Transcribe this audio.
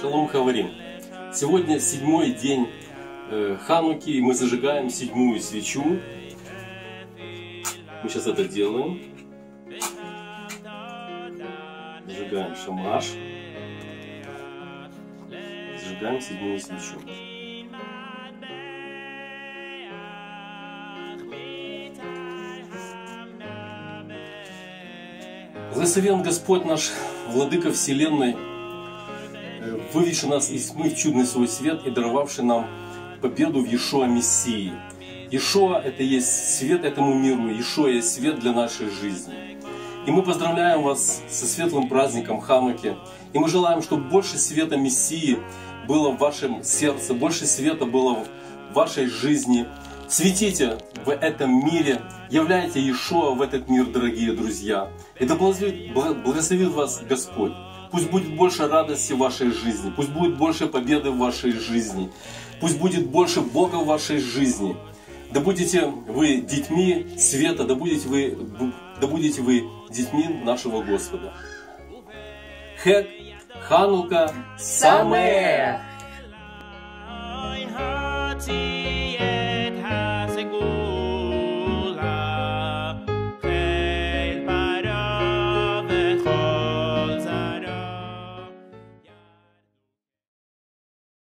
Шалом Хаварим. Сегодня седьмой день э, Хануки, и мы зажигаем седьмую свечу. Мы сейчас это делаем. Зажигаем шамаш. Зажигаем седьмую свечу. Благословен Господь наш, Владыка Вселенной, э, выведший нас из тьмы в чудный свой свет и даровавший нам победу в Иешуа Мессии. Иешуа – это есть свет этому миру, Иешуа есть свет для нашей жизни. И мы поздравляем вас со светлым праздником Хануки. И мы желаем, чтобы больше света Мессии было в вашем сердце, больше света было в вашей жизни. Светите в этом мире, являйте Иешуа в этот мир, дорогие друзья. Да благословит, бла- благословит вас Господь. Пусть будет больше радости в вашей жизни, пусть будет больше победы в вашей жизни, пусть будет больше Бога в вашей жизни. Да будете вы детьми света, да будете вы, да будете вы детьми нашего Господа. Хек, Ханука, Самех!